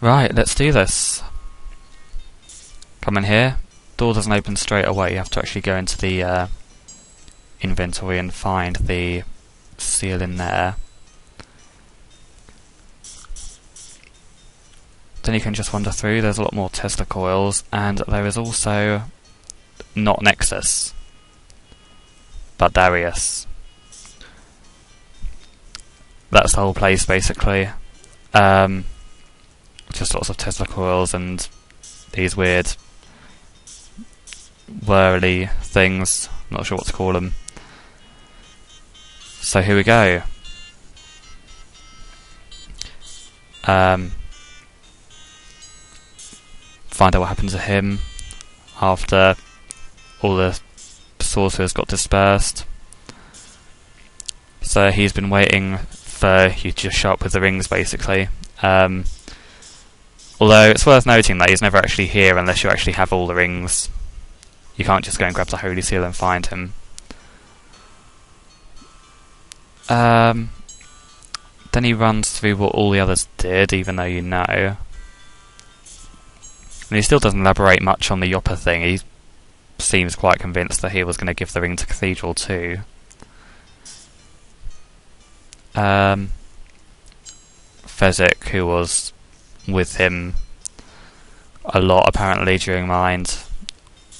Right, let's do this. Come in here. Door doesn't open straight away. You have to actually go into the uh, inventory and find the seal in there. Then you can just wander through. There's a lot more Tesla coils, and there is also not Nexus, but Darius. That's the whole place, basically. Um, just lots of Tesla coils and these weird whirly things. Not sure what to call them. So here we go. Um, find out what happened to him after all the sorcerers got dispersed. So he's been waiting for you to show up with the rings, basically. Um, although it's worth noting that he's never actually here unless you actually have all the rings. You can't just go and grab the Holy Seal and find him. Um, then he runs through what all the others did, even though you know. And he still doesn't elaborate much on the Yopper thing. He seems quite convinced that he was going to give the ring to Cathedral too. Um, Fezzik, who was with him a lot apparently during Mind,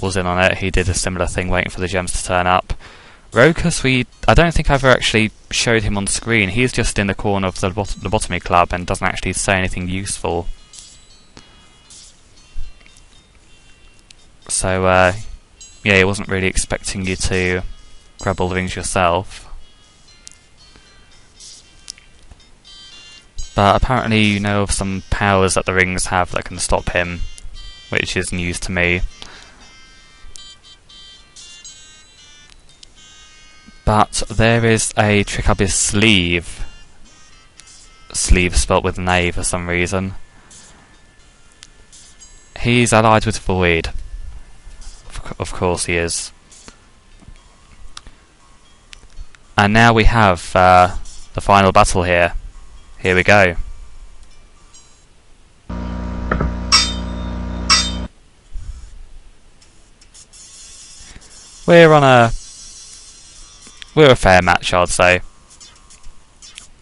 was in on it. He did a similar thing, waiting for the gems to turn up. Rokus, we I don't think I've ever actually showed him on screen. He's just in the corner of the lobotomy club and doesn't actually say anything useful. So, uh, yeah, he wasn't really expecting you to grab all the rings yourself. But apparently you know of some powers that the rings have that can stop him, which is news to me. But there is a trick up his sleeve. Sleeve spelt with an A for some reason. He's allied with Void. Of course he is. And now we have uh, the final battle here. Here we go. We're on a we're a fair match, I'd say.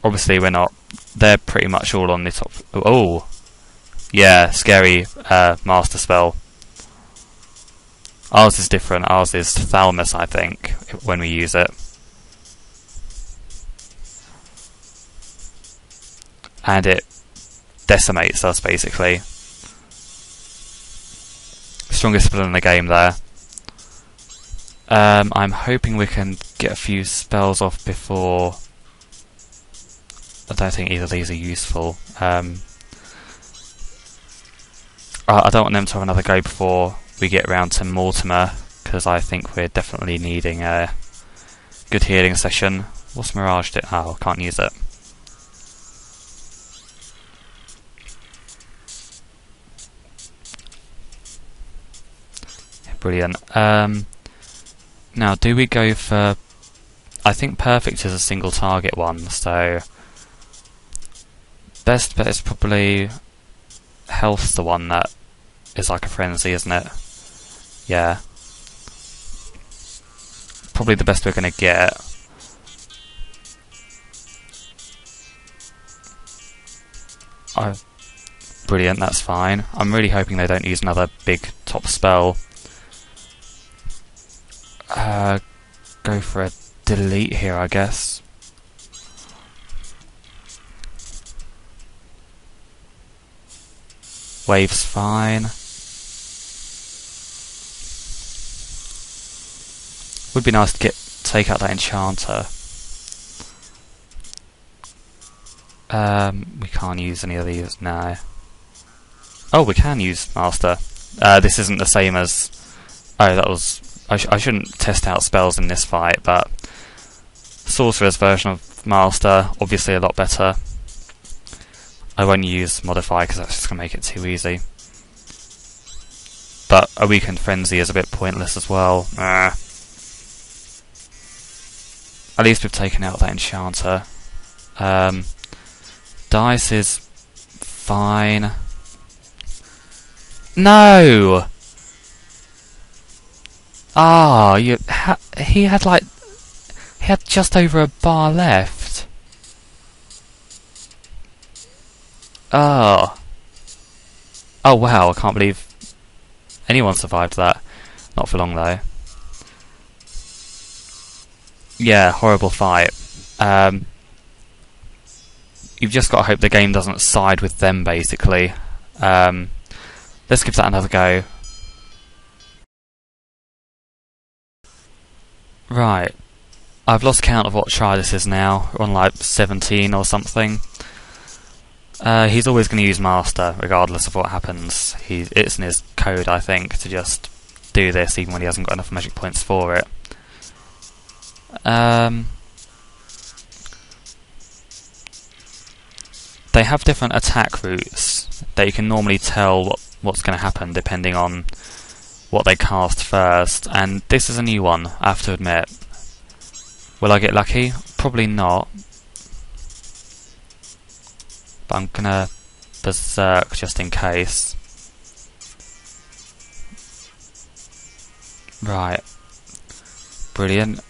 Obviously, we're not. They're pretty much all on the top. Oh, yeah, scary uh, master spell. Ours is different. Ours is Thalamus, I think, when we use it. And it decimates us, basically. Strongest spell in the game there. Um, I'm hoping we can get a few spells off before... I don't think either of these are useful. Um, I don't want them to have another go before we get round to Mortimer, because I think we're definitely needing a good healing session. What's Mirage do? Oh, can't use it. Brilliant. Um, now, do we go for... I think Perfect is a single target one, so... Best bet is probably... Health's the one that is like a frenzy, isn't it? Yeah. Probably the best we're going to get. Oh, brilliant, that's fine. I'm really hoping they don't use another big top spell. Uh, go for a delete here, I guess. Wave's fine. Would be nice to get take out that enchanter. Um, we can't use any of these now. Oh, we can use master. Uh, this isn't the same as. Oh, that was I, sh I shouldn't test out spells in this fight, but Sorcerer's version of Master, obviously a lot better. I won't use Modify because that's just going to make it too easy. But a weakened Frenzy is a bit pointless as well. At least we've taken out that Enchanter. Um, dice is fine. No! Ah, you ha he had like he had just over a bar left. Oh. Oh wow, I can't believe anyone survived that. Not for long though. Yeah, horrible fight. Um, you've just got to hope the game doesn't side with them, basically. Um, let's give that another go. Right. I've lost count of what try this is now. We're on like 17 or something. Uh, he's always going to use Master, regardless of what happens. He, it's in his code, I think, to just do this even when he hasn't got enough magic points for it. Um, they have different attack routes that you can normally tell what, what's going to happen depending on what they cast first, and this is a new one, I have to admit. Will I get lucky? Probably not. But I'm gonna berserk just in case. Right. Brilliant.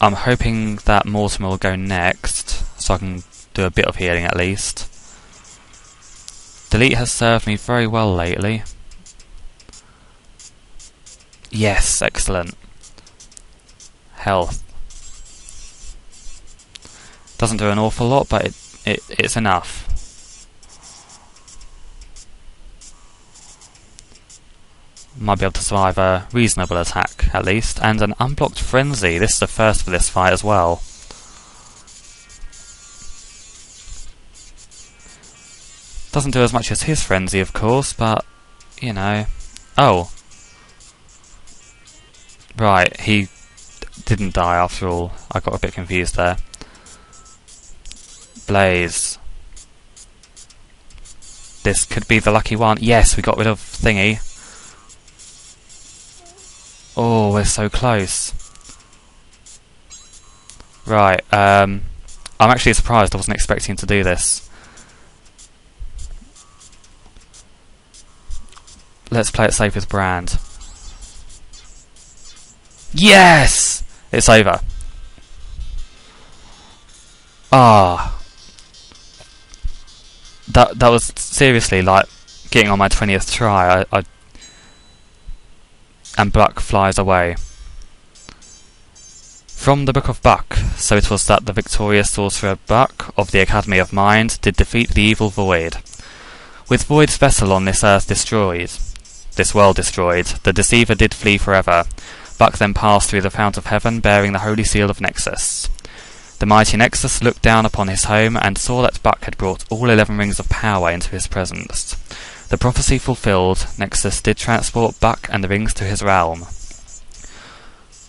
I'm hoping that Mortimer will go next, so I can do a bit of healing at least. Delete has served me very well lately. Yes, excellent. Health. Doesn't do an awful lot, but it, it it's enough. might be able to survive a reasonable attack, at least, and an unblocked frenzy. This is the first for this fight as well. Doesn't do as much as his frenzy, of course, but, you know... Oh. Right, he didn't die after all. I got a bit confused there. Blaze. This could be the lucky one. Yes, we got rid of Thingy. Oh, we're so close. Right, um, I'm actually surprised I wasn't expecting to do this. Let's play it safe with Brand. Yes! It's over. Ah. That that was seriously like getting on my 20th try. I, I and Buck flies away. From the Book of Buck, so it was that the victorious sorcerer Buck of the Academy of Mind did defeat the evil Void. With Void's vessel on this earth destroyed, this world destroyed, the deceiver did flee forever. Buck then passed through the fount of heaven, bearing the holy seal of Nexus. The mighty Nexus looked down upon his home and saw that Buck had brought all eleven rings of power into his presence. The prophecy fulfilled, Nexus did transport Buck and the rings to his realm.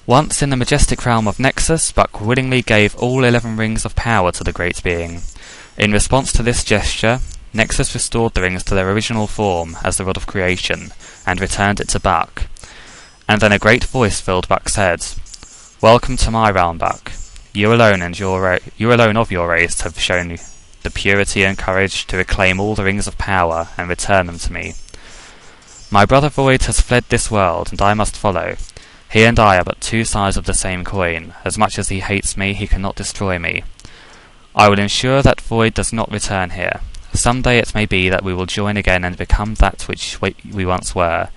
Once in the majestic realm of Nexus, Buck willingly gave all eleven rings of power to the Great Being. In response to this gesture, Nexus restored the rings to their original form as the rod of creation, and returned it to Buck. And then a great voice filled Buck's head. Welcome to my realm, Buck. You alone and your you alone of your race have shown the purity and courage to reclaim all the rings of power and return them to me. My brother Void has fled this world, and I must follow. He and I are but two sides of the same coin. As much as he hates me, he cannot destroy me. I will ensure that Void does not return here. Some day it may be that we will join again and become that which we once were,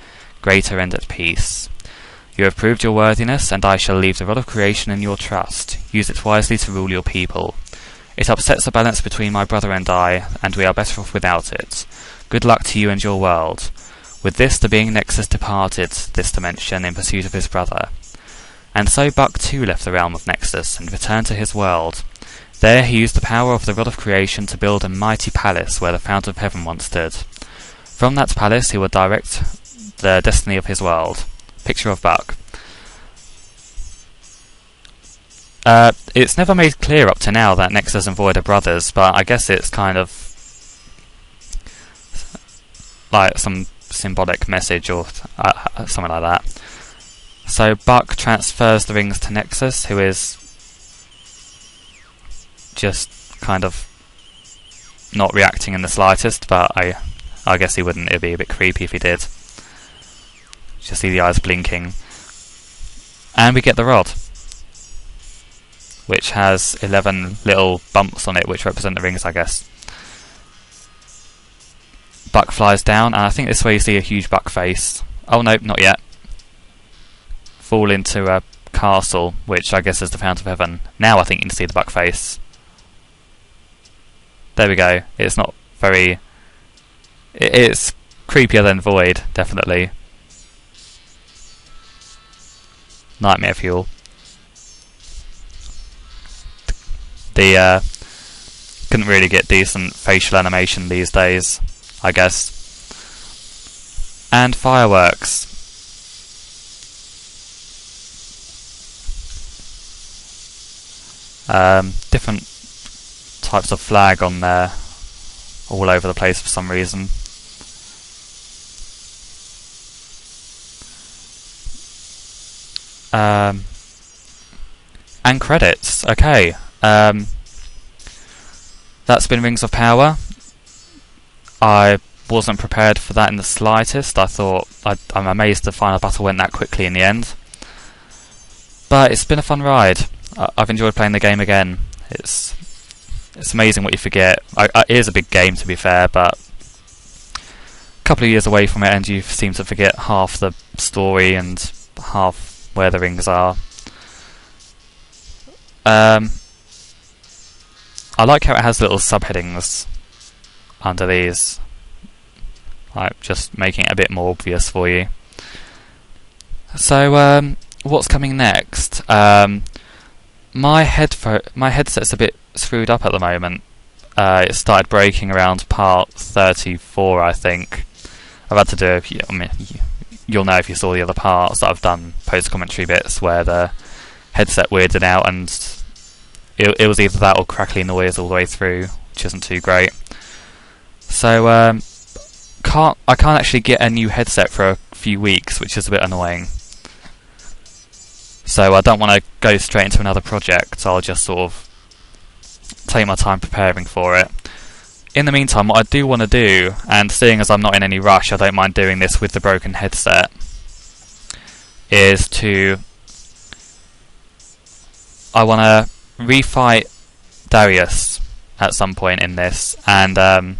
greater and at peace. You have proved your worthiness, and I shall leave the rod of creation in your trust. Use it wisely to rule your people. It upsets the balance between my brother and I, and we are better off without it. Good luck to you and your world. With this, the being Nexus departed this dimension in pursuit of his brother. And so Buck too left the realm of Nexus and returned to his world. There he used the power of the Rod of Creation to build a mighty palace where the Fountain of Heaven once stood. From that palace he would direct the destiny of his world. Picture of Buck. Uh, it's never made clear up to now that Nexus and Void are brothers, but I guess it's kind of like some symbolic message or uh, something like that. So Buck transfers the rings to Nexus, who is just kind of not reacting in the slightest, but I I guess he wouldn't. It'd be a bit creepy if he did. Just see the eyes blinking. And we get the rod, which has 11 little bumps on it, which represent the rings, I guess. Buck flies down, and I think this way you see a huge buck face. Oh no, not yet. Fall into a castle, which I guess is the Fount of Heaven. Now I think you can see the buck face. There we go. It's not very... It's creepier than Void, definitely. Nightmare Fuel. The, uh, couldn't really get decent facial animation these days, I guess. And fireworks. Um, different types of flag on there, all over the place for some reason. Um, and credits. Okay. Um, that's been Rings of Power. I wasn't prepared for that in the slightest. I thought I, am amazed the final battle went that quickly in the end. But it's been a fun ride. I, have enjoyed playing the game again. It's it's amazing what you forget. I, I, it is a big game to be fair, but a couple of years away from it, and you seem to forget half the story and half where the rings are. Um, I like how it has little subheadings under these, like just making it a bit more obvious for you. So, um, what's coming next? Um, my headphone, my headset's a bit screwed up at the moment. Uh, it started breaking around part 34, I think. I've had to do. I mean, you'll know if you saw the other parts that I've done post commentary bits where the headset weirded out, and it, it was either that or crackly noise all the way through, which isn't too great. So um, can't I can't actually get a new headset for a few weeks, which is a bit annoying. So I don't want to go straight into another project. I'll just sort of take my time preparing for it. In the meantime, what I do want to do, and seeing as I'm not in any rush, I don't mind doing this with the broken headset, is to. I want to refight Darius at some point in this, and um,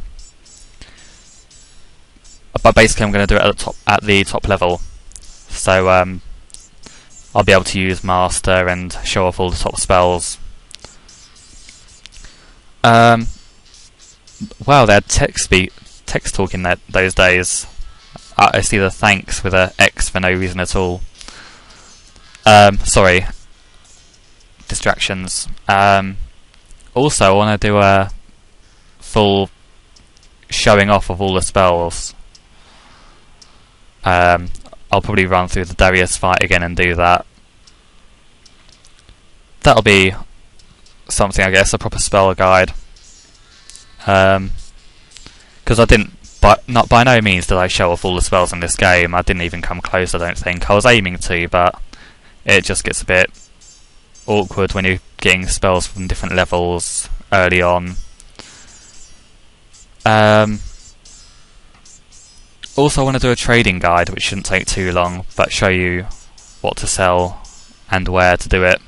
but basically I'm going to do it at the top at the top level. So um, I'll be able to use Master and show off all the top spells. Um, wow, they had text speak, text talking that those days. Uh, I see the thanks with a X for no reason at all. Um, sorry, distractions. Um, also, I want to do a full showing off of all the spells. Um, I'll probably run through the Darius fight again and do that. That'll be something, I guess, a proper spell guide. Because um, I didn't, but not by no means did I show off all the spells in this game. I didn't even come close. I don't think I was aiming to, but it just gets a bit awkward when you're getting spells from different levels early on. Um, also, I want to do a trading guide, which shouldn't take too long, but show you what to sell and where to do it.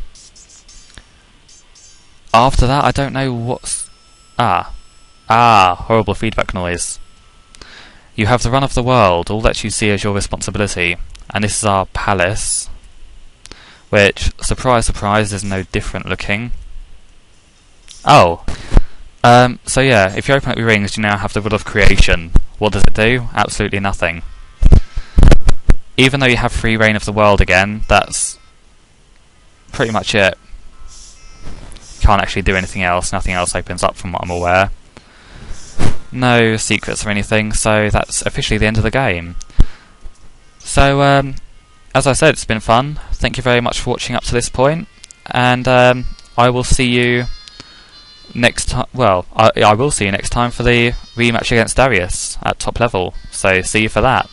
After that, I don't know what's... Ah. Ah, horrible feedback noise. You have the run of the world, all that you see is your responsibility. And this is our palace, which, surprise, surprise, is no different looking. Oh. Um, so yeah, if you open up your rings, you now have the Rod of Creation, what does it do? Absolutely nothing. Even though you have free rein of the world again, that's pretty much it. Can't actually do anything else, nothing else opens up from what I'm aware. No secrets or anything, so that's officially the end of the game. So, um, as I said, it's been fun. Thank you very much for watching up to this point, and um, I will see you next time. Well, I, I will see you next time for the rematch against Darius at top level. So see you for that.